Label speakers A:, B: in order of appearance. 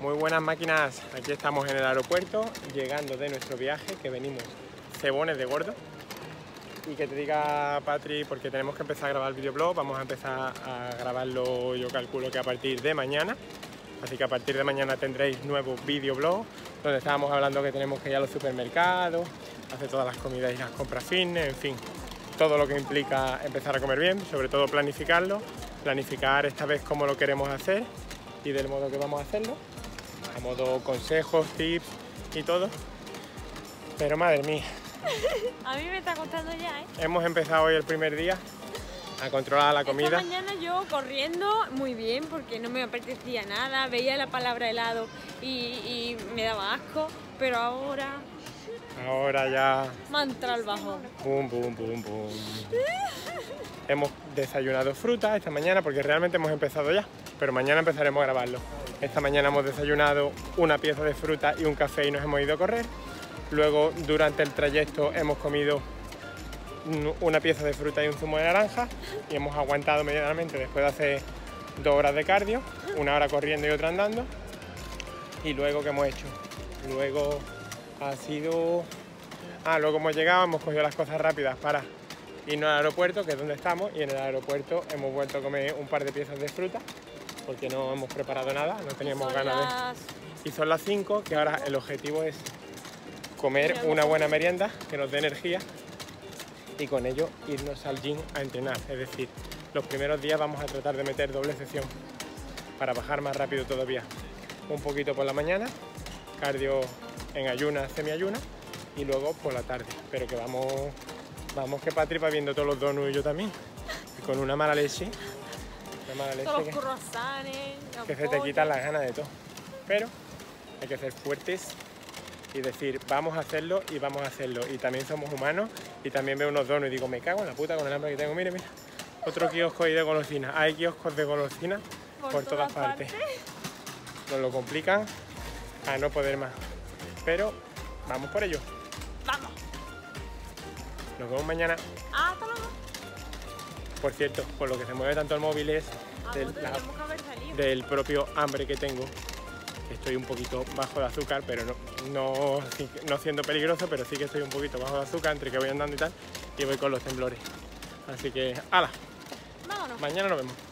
A: Muy buenas máquinas, aquí estamos en el aeropuerto, llegando de nuestro viaje, que venimos cebones de gordo. Y que te diga Patri, porque tenemos que empezar a grabar el videoblog, vamos a empezar a grabarlo yo calculo que a partir de mañana. Así que a partir de mañana tendréis nuevo videoblog, donde estábamos hablando que tenemos que ir a los supermercados, hacer todas las comidas y las compras fitness, en fin, todo lo que implica empezar a comer bien, sobre todo planificarlo, planificar esta vez cómo lo queremos hacer y del modo que vamos a hacerlo a modo consejos, tips y todo. Pero madre mía.
B: a mí me está costando ya, ¿eh?
A: Hemos empezado hoy el primer día a controlar la comida.
B: Esta mañana yo corriendo muy bien porque no me apetecía nada, veía la palabra helado y, y me daba asco, pero ahora...
A: Ahora ya...
B: Mantra al bajón.
A: Bum, bum, bum, bum. hemos desayunado fruta esta mañana porque realmente hemos empezado ya, pero mañana empezaremos a grabarlo. Esta mañana hemos desayunado una pieza de fruta y un café y nos hemos ido a correr. Luego, durante el trayecto, hemos comido una pieza de fruta y un zumo de naranja y hemos aguantado medianamente después de hacer dos horas de cardio, una hora corriendo y otra andando. Y luego, ¿qué hemos hecho? Luego ha sido... Ah, luego hemos llegado, hemos cogido las cosas rápidas para irnos al aeropuerto, que es donde estamos, y en el aeropuerto hemos vuelto a comer un par de piezas de fruta porque no hemos preparado nada, no teníamos ganas de... Y son las 5, que ahora el objetivo es comer una buena merienda que nos dé energía y con ello irnos al gym a entrenar. Es decir, los primeros días vamos a tratar de meter doble sesión para bajar más rápido todavía. Un poquito por la mañana, cardio en ayuna, semi-ayuna y luego por la tarde. Pero que vamos, vamos que Patri va viendo todos los donuts y yo también. Y con una mala leche
B: todos los
A: que, se te quitan las ganas de todo. Pero hay que ser fuertes y decir, vamos a hacerlo y vamos a hacerlo. Y también somos humanos y también veo unos donos y digo, me cago en la puta con el hambre que tengo. Mire, mira, otro kiosco ahí de golosina. Hay kioscos de golosina por, todas, partes. Nos lo complican a no poder más. Pero vamos por ello.
B: Vamos.
A: Nos vemos mañana.
B: Hasta luego.
A: Por cierto, por lo que se mueve tanto el móvil es
B: ah,
A: del, propio hambre que tengo. Estoy un poquito bajo de azúcar, pero no, no, siendo peligroso, pero sí que estoy un poquito bajo de azúcar entre que voy andando y tal, y voy con los temblores. Así que, ¡hala!
B: Vámonos.
A: Mañana nos vemos.